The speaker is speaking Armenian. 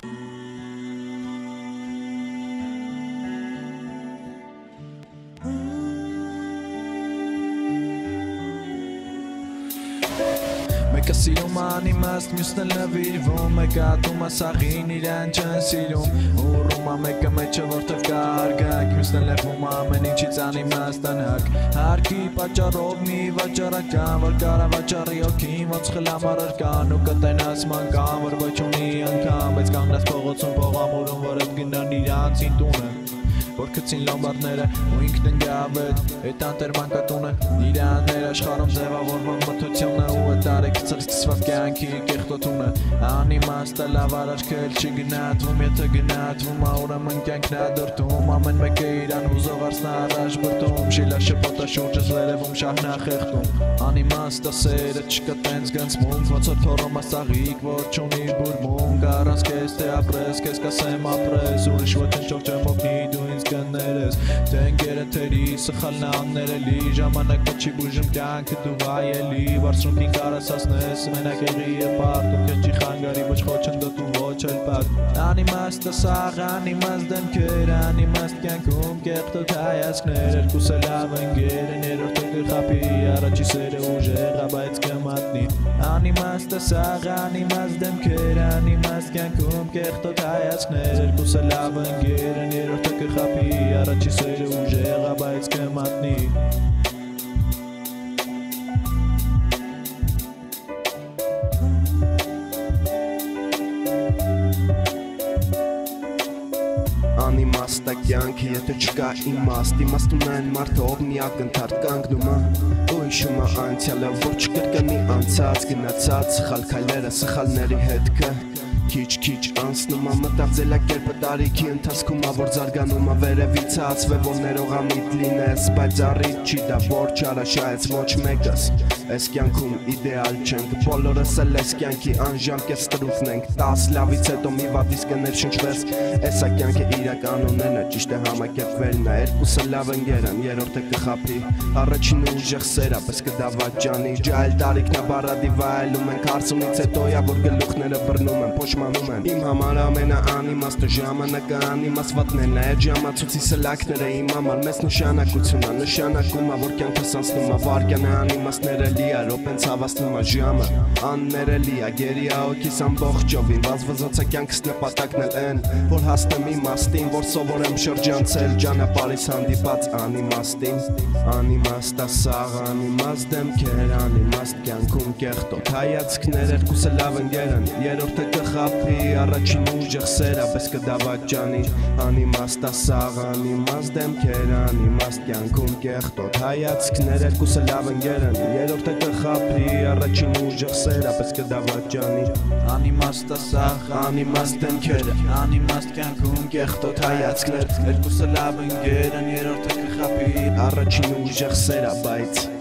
Մեկը սիրում անի մաստ, մյուսն էլ նվիրվում է կատում ասաղին իրան չեն սիրում Ուրում ա մեկը մեջը որտև կա հարգակ, մյուսն էլ էվում ամեն ինչից անի մաստ անհակ Հարկի պատճարով մի վաճարական, որ կարա վաճարի ոգին, ոնց խլամարար կան ու կտեն մանկան, որ ոչ ունի անգամ Բայց կանգնած փողոցում փողամուրում, որ էդ գնան իրանցին տունը որ գցին լոմբարդները ու ինքն ընկավ այդ այդ անտերմանկատունը իրաններ աշխարհում ձևավորվող մթությունը ու այդ արեքից սկսված կյանքի կեղտոտունը անիմաստը լավ արարքել չի գնահատվում եթե գնահատվում ա ուրեմն կյանքն ա դրտում ամեն մեկը իրան ուզող արսնա առաջ բրտում շիլա շփոտա շուրջս վերևում շահնա խեղդում անիմաստը սերը չկա տենց գնցմունք ոնց որ թորոմա սաղիկ որ չունի բուրմունք առանց քեզ թե ապրես քեզ կասեմ ապրես ուրիշ ոչնչով չեմ օգնի դու ինձ կներես Դենգերը թերի սխալն աններելի Ժամանակը չի բուժում կյանքը դու վայելի Վարսրունքին կարաս ասնես մենակ եղի է պարտ ու քեզ չի խանգարի ոչ խոչընդոտ ու ոչ էլ պարտ Անիմաստը սաղ, անիմաստ դեմքեր Անիմաստ կյանքում կեղտոտ հայացքներ Երկուս է լավ ընգեր են երորդը կխապի Առաջի սերը ուժեղ, բայց կմատնի Անիմաստը սաղ, անիմաստ դեմքեր Անիմաստ կյանքում կեղտոտ հայացքներ Երկուս է լավ ընգեր են առաջի սերը ուժեղ ա բայց կմատնի Անիմաստա կյանքը եթե չկա իմաստ Իմաստ ունեն մարդը ով միակ ընթարդ կանգնում է Ու հիշում է անցյալը որ չկրկնի անցած գնացած Սխալ քայլերը սխալների հետքը Քիչ-քիչ անցնում ա մտածելակերպը տարիքի ընթացքում ա որ զարգանում ա վերևից ածվե որ ներողամիտ լինես բայց առիթ չի դա որ չարաշայեց ոչ մեկս Այս կյանքում իդեալ չենք բոլորս էլ այս կյանքի անժամկետ ստրուկն ենք 10 լավից հետո մի վատից կներշնչվես Էսա կյանքը իրականունն է ճիշտ է համակերպվելն է երկուսը լավ ընկեր են երրորդը կխափի առաջինը ուժեղ սեր է պես կդավաճանի ջայլ տարիքն է բարադի վայելում ենք հարցումից հետո յա որ գլուխները բռնում են փոշ փոշմանում եմ Իմ համար ամենաանիմաստը ժամանակը անիմաստվածներն է Այդ ժամացույցի սլակները իմ համար մեծ նշանակություն է Նշանակում է որ կյանքս անցնում է վարկյանը անիմաստները լի է Ռոպեն ցավացնում է ժամը աններելի է Գերի է օքիս ամբողջովին Վազվզոցը կյանքս նպատակն էլ են Որ հասնեմ իմաստին որ սովորեմ շրջանցել Ճանապարհից հանդիպած անիմաստին Անիմաստա սաղ անիմաստ դեմքեր անիմաստ կյանքում կեղտոտ հայացքներ երկուսը լավ ընկեր են երրորդը կխա կապի առաջին ուժեղ սերա պես կդավաճանի անիմաստ ասաղ անիմաստ դեմքեր անիմաստ կյանքում կեղտոտ հայացքներ երկուսը լավ ընկեր են երրորդը կխապի առաջին ուժեղ սերա պես կդավաճանի անիմաստ ասաղ անիմաստ դեմքեր անիմաստ կյանքում կեղտոտ հայացքներ երկուսը լավ ընկեր են երրորդը կխապի առաջին ուժեղ սերա բայց